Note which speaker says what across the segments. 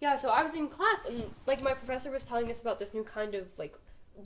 Speaker 1: Yeah, so I was in class and like my professor was telling us about this new kind of like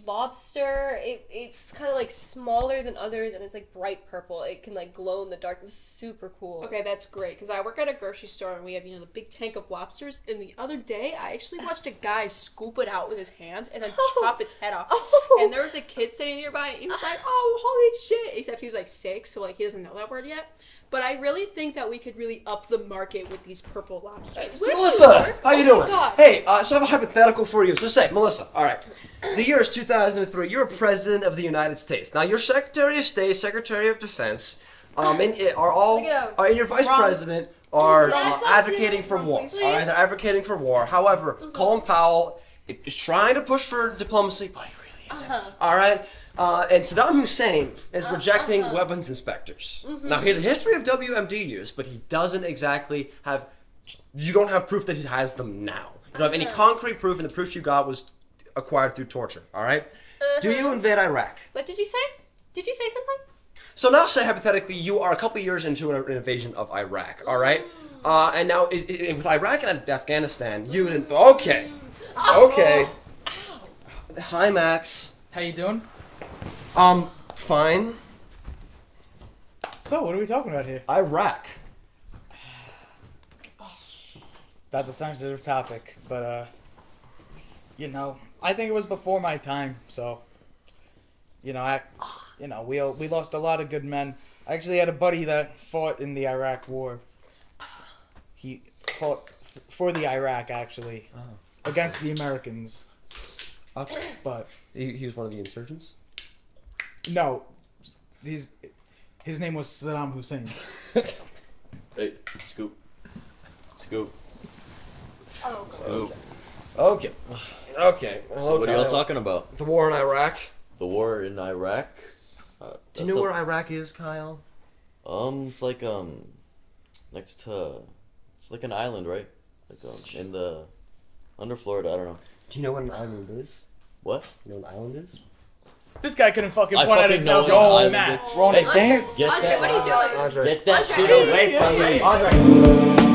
Speaker 1: lobster. It it's kind of like smaller than others and it's like bright purple. It can like glow in the dark. It was super cool.
Speaker 2: Okay, that's great because I work at a grocery store and we have you know the big tank of lobsters. And the other day, I actually watched a guy scoop it out with his hand and then oh. chop its head off.
Speaker 1: Oh.
Speaker 2: And there was a kid sitting nearby. And he was like, "Oh, holy shit!" Except he was like six, so like he doesn't know that word yet. But I really think that we could really up the market with these purple lobsters.
Speaker 1: Where do
Speaker 3: Melissa,
Speaker 1: work?
Speaker 3: how you
Speaker 2: Oh my
Speaker 3: doing? Hey, uh, so I have a hypothetical for you. So say, Melissa, all right. The year is 2003. You're a president of the United States. Now, your Secretary of State, Secretary of Defense, um, and it are all,
Speaker 2: Look at him.
Speaker 3: are, and your Vice
Speaker 2: wrong.
Speaker 3: President are uh, advocating for war.
Speaker 1: please.
Speaker 3: All right, they're advocating for war. However, Colin Powell is trying to push for diplomacy, but he really isn't.
Speaker 1: Uh-huh.
Speaker 3: All right. Uh, and Saddam Hussein is uh, rejecting uh-huh. weapons inspectors. Mm-hmm. Now, he has a history of WMD use, but he doesn't exactly have. You don't have proof that he has them now. You don't have any uh-huh. concrete proof, and the proof you got was acquired through torture. All right? Do you uh-huh. invade Iraq?
Speaker 1: What did you say? Did you say something?
Speaker 3: So now, say hypothetically, you are a couple years into an invasion of Iraq. All right? Mm. Uh, and now i i with Iraq and Afghanistan, you didn't. Okay. Mm. Oh. Okay. Hi, Max.
Speaker 4: How you doing?
Speaker 3: Um, fine.
Speaker 4: So, what are we talking about here?
Speaker 3: Iraq.
Speaker 4: That's a sensitive topic, but uh, you know, I think it was before my time. So, you know, I, you know, we we lost a lot of good men. I actually had a buddy that fought in the Iraq War. He fought f- for the Iraq actually against the Americans,
Speaker 3: Okay.
Speaker 4: but
Speaker 3: He, he was one of the insurgents.
Speaker 4: No, his his name was Saddam Hussein.
Speaker 5: Hey, scoop. Scoop.
Speaker 1: Oh,
Speaker 5: Scoop.
Speaker 3: Okay. Okay.
Speaker 5: So what are y'all talking about?
Speaker 3: The war in Iraq.
Speaker 5: The war in Iraq? Uh,
Speaker 3: Do you know
Speaker 5: the-
Speaker 3: where Iraq is, Kyle?
Speaker 5: Um, it's like um, next to, it's like an island, right? Like um, in the, under Florida. I don't know.
Speaker 3: Do you know what an island is?
Speaker 5: What?
Speaker 3: You know what an island is?
Speaker 4: This guy couldn't fucking
Speaker 5: I
Speaker 4: point out
Speaker 5: fucking know
Speaker 4: himself.
Speaker 5: what an
Speaker 4: Oh, Matt,
Speaker 5: is.
Speaker 4: on a
Speaker 5: Hey,
Speaker 4: dance.
Speaker 1: Andre, what are you doing?
Speaker 3: Andre.
Speaker 5: Get that
Speaker 1: Andre.
Speaker 5: shit away from me!
Speaker 3: Andre.